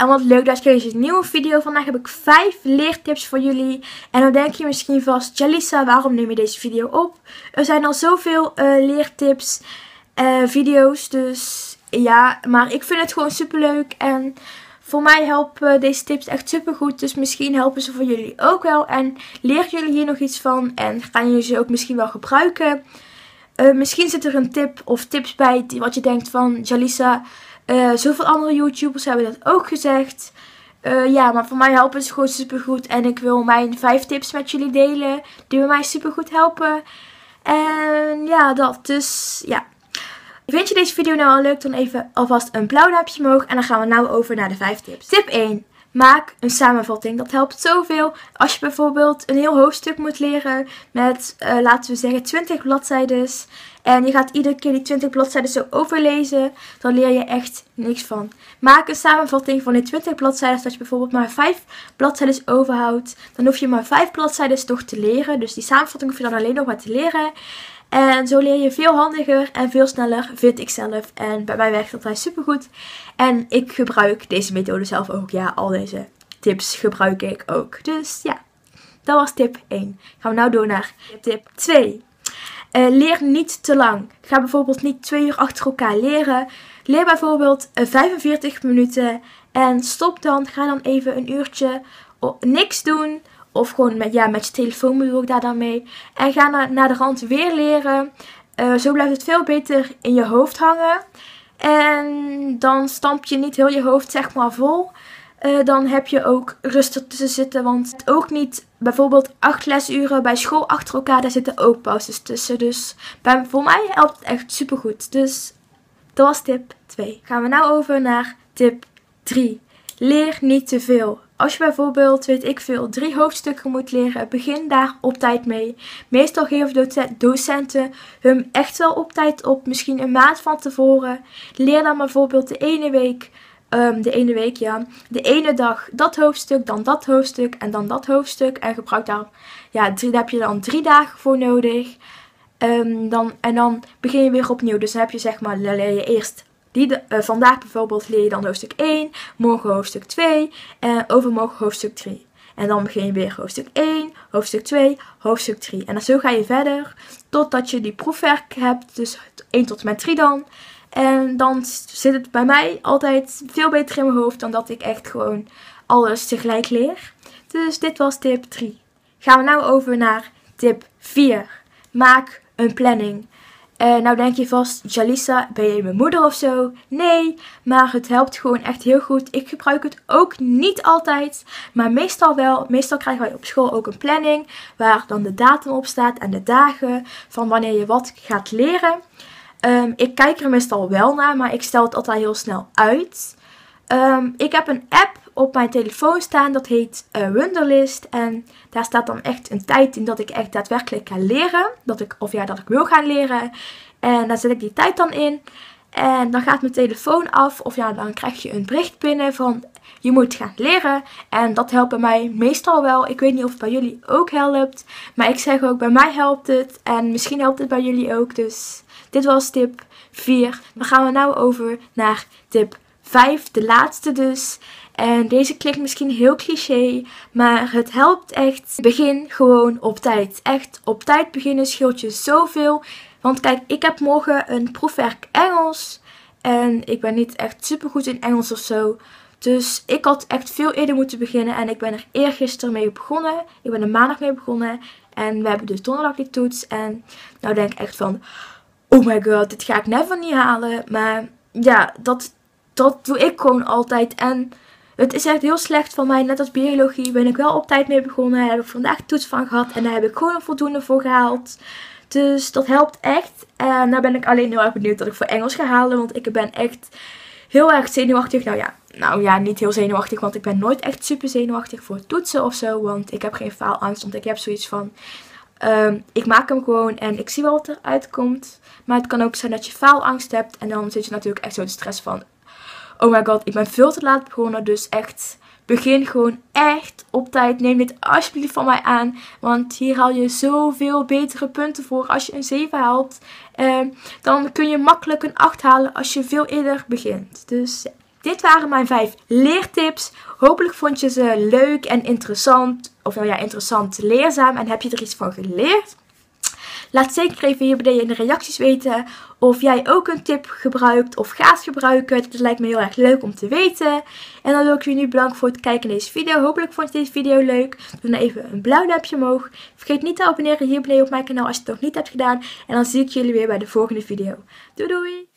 En wat leuk dat ik deze nieuwe video. Vandaag heb ik 5 leertips voor jullie. En dan denk je misschien vast, Jalisa, waarom neem je deze video op? Er zijn al zoveel uh, leertips, uh, video's. Dus ja, maar ik vind het gewoon super leuk. En voor mij helpen deze tips echt super goed. Dus misschien helpen ze voor jullie ook wel. En leren jullie hier nog iets van? En gaan jullie ze ook misschien wel gebruiken? Uh, misschien zit er een tip of tips bij wat je denkt van Jalisa. Uh, zoveel andere YouTubers hebben dat ook gezegd. Uh, ja, maar voor mij helpen ze gewoon super goed. En ik wil mijn 5 tips met jullie delen. Die bij mij super goed helpen. En ja, dat. Dus ja. Vind je deze video nou al leuk? Dan even alvast een blauw duimpje omhoog. En dan gaan we nou over naar de 5 tips. Tip 1. Maak een samenvatting. Dat helpt zoveel. Als je bijvoorbeeld een heel hoofdstuk moet leren met, uh, laten we zeggen, 20 bladzijden. En je gaat iedere keer die 20 bladzijden zo overlezen. Dan leer je echt niks van. Maak een samenvatting van die 20 bladzijden. Dat je bijvoorbeeld maar 5 bladzijden overhoudt. Dan hoef je maar 5 bladzijden toch te leren. Dus die samenvatting hoef je dan alleen nog maar te leren. En zo leer je veel handiger en veel sneller, vind ik zelf. En bij mij werkt dat super goed. En ik gebruik deze methode zelf ook. Ja, al deze tips gebruik ik ook. Dus ja, dat was tip 1. Gaan we nou door naar tip 2. Uh, eh, leer niet te lang. Ga bijvoorbeeld niet twee uur achter elkaar leren. Leer bijvoorbeeld 45 eh, minuten en stop dan. Ga dan even een uurtje niks doen of gewoon met, ja, met je telefoon bedoel ik daar dan mee. En ga naar, naar de rand weer leren. Uh, zo blijft het veel beter in je hoofd hangen. En dan stamp je niet heel je hoofd zeg maar vol. Uh, dan heb je ook rustig tussen zitten. Want ook niet bijvoorbeeld acht lesuren bij school achter elkaar. Daar zitten ook pauzes tussen. Dus voor mij helpt het echt super goed. Dus dat was tip 2. Gaan we nou over naar tip 3. Leer niet te veel. Als je bijvoorbeeld, weet ik veel, drie hoofdstukken moet leren, begin daar op tijd mee. Meestal geven docenten hun echt wel op tijd op, misschien een maand van tevoren. Leer dan bijvoorbeeld de ene week, um, de ene week ja, de ene dag dat hoofdstuk, dan dat hoofdstuk en dan dat hoofdstuk. En gebruik daar, ja, drie, heb je dan drie dagen voor nodig. Um, dan, en dan begin je weer opnieuw. Dus dan heb je zeg maar, leer je eerst die de, uh, vandaag bijvoorbeeld leer je dan hoofdstuk 1, morgen hoofdstuk 2 en overmorgen hoofdstuk 3. En dan begin je weer hoofdstuk 1, hoofdstuk 2, hoofdstuk 3. En dan zo ga je verder totdat je die proefwerk hebt, dus 1 tot en met 3 dan. En dan zit het bij mij altijd veel beter in mijn hoofd dan dat ik echt gewoon alles tegelijk leer. Dus dit was tip 3. Gaan we nou over naar tip 4. Maak een planning. Uh, nou denk je vast, Jalisa, ben je mijn moeder of zo? Nee, maar het helpt gewoon echt heel goed. Ik gebruik het ook niet altijd, maar meestal wel. Meestal krijgen wij op school ook een planning waar dan de datum op staat en de dagen van wanneer je wat gaat leren. Um, ik kijk er meestal wel naar, maar ik stel het altijd heel snel uit. Um, ik heb een app op mijn telefoon staan. Dat heet uh, Wunderlist. En daar staat dan echt een tijd in dat ik echt daadwerkelijk ga leren. Dat ik, of ja, dat ik wil gaan leren. En daar zet ik die tijd dan in. En dan gaat mijn telefoon af. Of ja, dan krijg je een bericht binnen van je moet gaan leren. En dat helpt bij mij meestal wel. Ik weet niet of het bij jullie ook helpt. Maar ik zeg ook, bij mij helpt het. En misschien helpt het bij jullie ook. Dus dit was tip 4. Dan gaan we nou over naar tip 5. De laatste dus. En deze klinkt misschien heel cliché, maar het helpt echt. Begin gewoon op tijd. Echt op tijd beginnen scheelt je zoveel. Want kijk, ik heb morgen een proefwerk Engels. En ik ben niet echt super goed in Engels of zo. Dus ik had echt veel eerder moeten beginnen. En ik ben er eergisteren mee begonnen. Ik ben er maandag mee begonnen. En we hebben dus donderdag die toets. En nou denk ik echt van... Oh my god, dit ga ik never niet halen. Maar ja, dat, dat doe ik gewoon altijd. En het is echt heel slecht van mij. Net als biologie ben ik wel op tijd mee begonnen. Daar heb ik vandaag toets van gehad. En daar heb ik gewoon een voldoende voor gehaald. Dus dat helpt echt. En nou ben ik alleen heel erg benieuwd dat ik voor Engels ga halen. Want ik ben echt heel erg zenuwachtig. Nou ja, nou ja, niet heel zenuwachtig. Want ik ben nooit echt super zenuwachtig voor toetsen of zo. Want ik heb geen faalangst. Want ik heb zoiets van... Um, ik maak hem gewoon en ik zie wel wat eruit komt. Maar het kan ook zijn dat je faalangst hebt. En dan zit je natuurlijk echt zo de stress van oh my god, ik ben veel te laat begonnen. Dus echt, begin gewoon echt op tijd. Neem dit alsjeblieft van mij aan. Want hier haal je zoveel betere punten voor. Als je een 7 haalt, eh, dan kun je makkelijk een 8 halen als je veel eerder begint. Dus dit waren mijn vijf leertips. Hopelijk vond je ze leuk en interessant. Of nou ja, interessant, leerzaam. En heb je er iets van geleerd. Laat zeker even hier beneden in de reacties weten of jij ook een tip gebruikt of gaat gebruiken. Dat lijkt me heel erg leuk om te weten. En dan wil ik jullie nu bedanken voor het kijken naar deze video. Hopelijk vond je deze video leuk. Doe dan even een blauw duimpje omhoog. Vergeet niet te abonneren hier beneden op mijn kanaal als je het nog niet hebt gedaan. En dan zie ik jullie weer bij de volgende video. Doei doei!